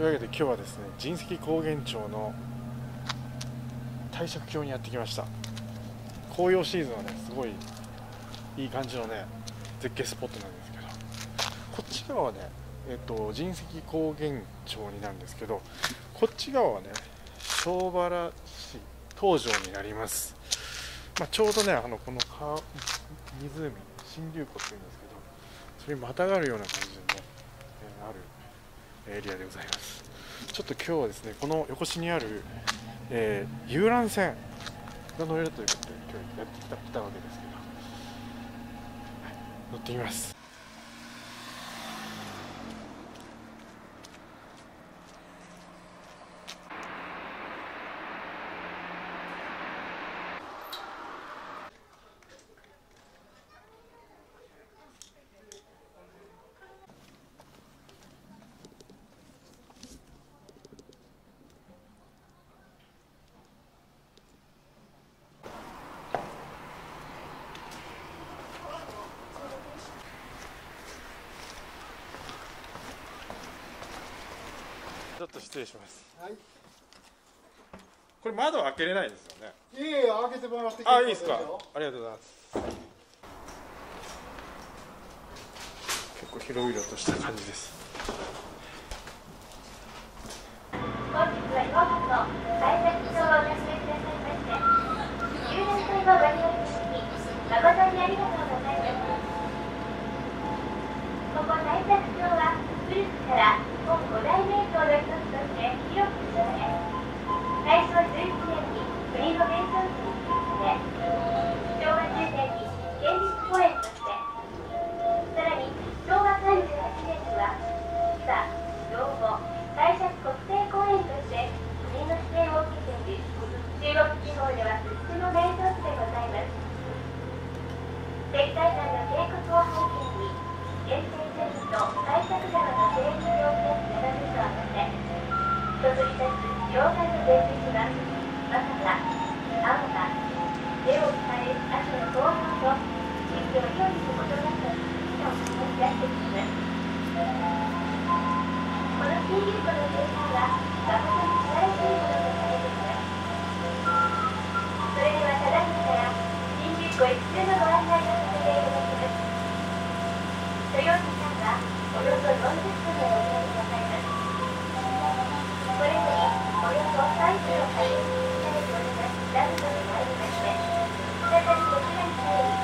というわけで今日はですね神石高原町の帝釈峡にやってきました。紅葉シーズンはねすごいいい感じのね絶景スポットなんですけど。こっち側はねえっと神石高原町になるんですけどこっち側はね小原市東条になります、まあ、ちょうどねあのこの川湖新流湖っていうんですけどそれにまたがるような感じでね、えーあるエリアでございます。ちょっと今日はですねこの横市にある、えー遊覧船が乗れるということで今日やってきた来たわけですけど、はい乗ってみます。失礼します。はい。これ窓開けれないですよね。いえいえ、開けてもらってあいいですか。よありがとうございます。結構広々とした感じです。本日は岩本大崎町をお訪ねくださいまして遊覧船をご利用いただき誠にありがとうございます。ここ大崎町は古くから日本五大名島の一つとして広く知られ要時間はおよそ40分でお願いくださいますこれよりおよそ3キロ先にされておりますダム湖に参りまして再びこちらに帰り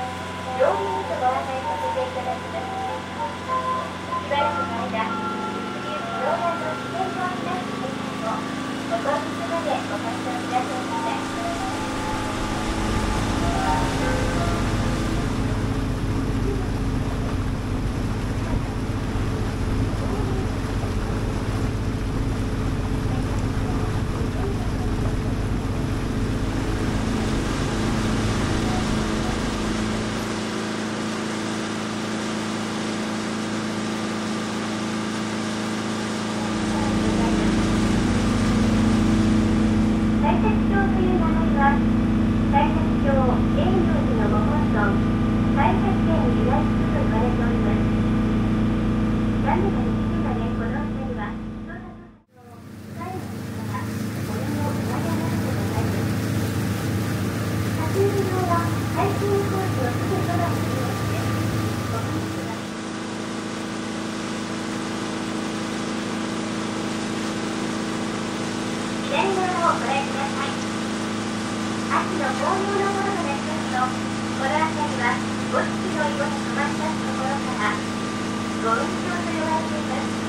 両輪とご案内させていただきます。しばらくの間流溶岩の自然の安全の景観をご当日までご鑑賞くださいませ大崎町という名前は大崎町永明寺のご本尊大崎家に由来すると言われております何年かに聞くまでこの辺りは人里の最後からこれを生まれなくてございます立入場は排水工事をすぐそばに利用してご夫婦が左側をご覧ください秋の紅葉の頃となりますとこの辺りは五色の色に染まったところから五雲峡と呼ばれています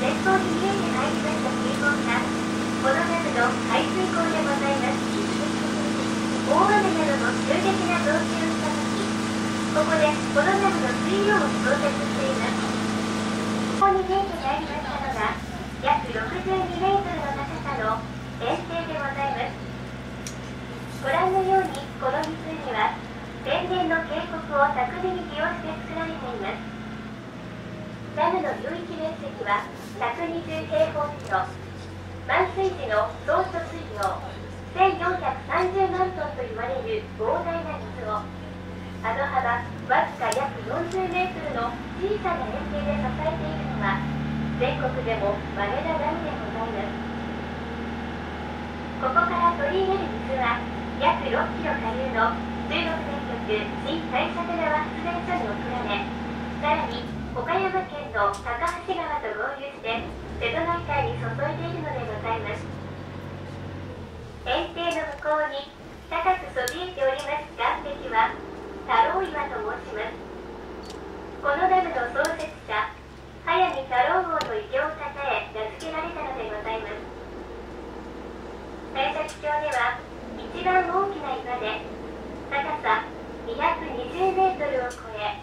前方に見えてまいりました堤防がこのダムの排水溝でございます大雨などの急激な増水をここでこのダムの水量を調節していますここに見えてまいりましたのが約62メートルの高さの円堤でございますご覧のようにこの湖は天然の渓谷を巧みに利用して作られていますダムの流域面積は120平方キロ満水時の総貯水量1430万トンと言われる膨大な水をあの幅わずか約40メートルの小さな円形で支えているのは全国でも稀なダムでございますここから取り入れる水は約6キロ下流の中国電力新大社川発電所に送られさらに岡山県の高橋川と合流して瀬戸内海に注いでいるのでございます園庭の向こうに高くそびえております岸壁は太郎岩と申しますこのダムの創設者早見太郎号の偉業をたたえ名付けられたのでございます。大崎町では一番大きな岩で高さ220メートルを超え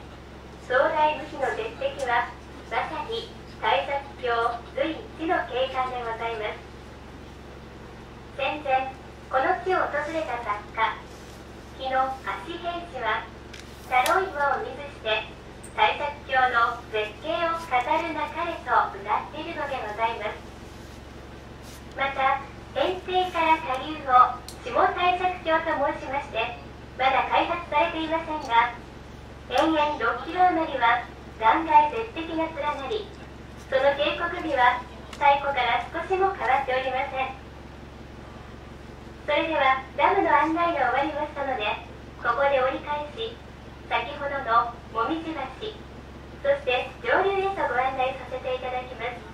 壮大武器の絶壁はまさに大崎峡随一の景観でございます。戦前この地を訪れた作家日野足平氏は太郎岩を見ずして大崎峡の絶景を語るなかれと歌っているのでございます。また遠征から下流を下大崎峡と申しましてまだ開発されていませんが延々6キロ余りは断崖絶壁が連なりその渓谷美は太古から少しも変わっておりません。それではダムの案内が終わりましたのでここで折り返し先ほどのもみじ橋そして上流へとご案内させていただきます。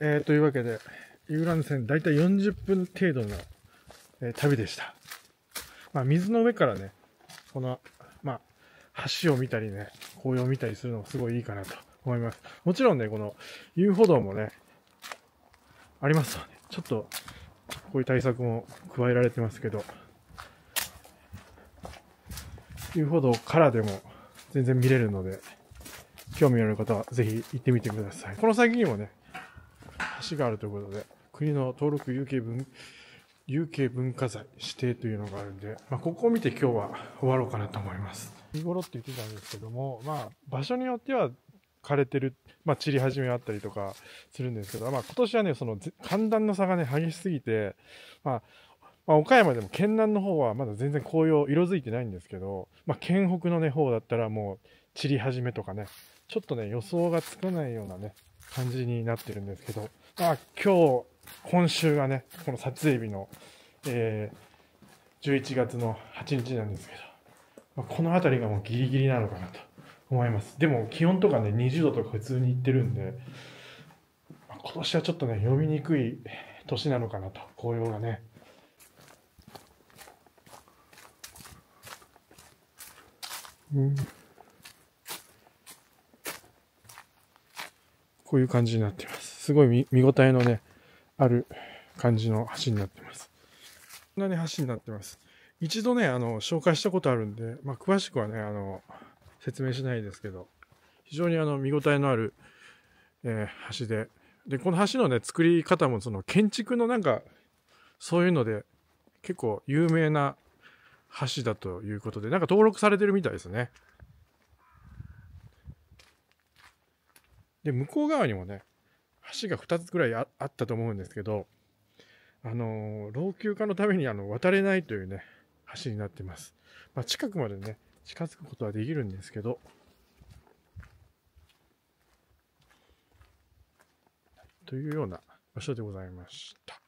えー、というわけで、遊覧船、だいたい40分程度の、えー旅でした。まあ、水の上からね、この、まあ、橋を見たりね、紅葉を見たりするのもすごいいいかなと思います。もちろんね、この遊歩道もね、ありますので、ちょっと、こういう対策も加えられてますけど、遊歩道からでも全然見れるので、興味のある方はぜひ行ってみてください。この先にもね、橋があるということで、国の登録有形文、有形文化財指定というのがあるんで、まあ、ここを見て今日は終わろうかなと思います。見頃って言ってたんですけども、まあ、場所によっては枯れてる、まあ、散り始めあったりとかするんですけど、まあ、今年はね、その寒暖の差がね、激しすぎて、まあ、まあ、岡山でも県南の方はまだ全然紅葉色づいてないんですけど、まあ、県北のね、方だったらもう散り始めとかね、ちょっとね、予想がつかないようなね、感じになってるんですけど、まあ、今日、今週がね、この撮影日の、えー、11月の8日なんですけど、まあ、この辺りがもうギリギリなのかなと思います。でも気温とかね、20度とか普通にいってるんで、まあ今年はちょっとね、読みにくい年なのかなと、紅葉がね。うんこういう感じになっています。すごい見見応えのね、ある感じの橋になってます。こんなね、橋になってます。一度ね、あの、紹介したことあるんで、まあ、詳しくはね、あの、説明しないですけど、非常にあの、見応えのある、えー橋で、で、この橋のね、作り方も、その、建築のなんか、そういうので、結構有名な橋だということで、なんか登録されてるみたいですね。で、向こう側にもね、橋が2つくらいああったと思うんですけど、あのー老朽化のためにあの渡れないというね、橋になってます。まあ、近くまでね、近づくことはできるんですけど、というような場所でございました。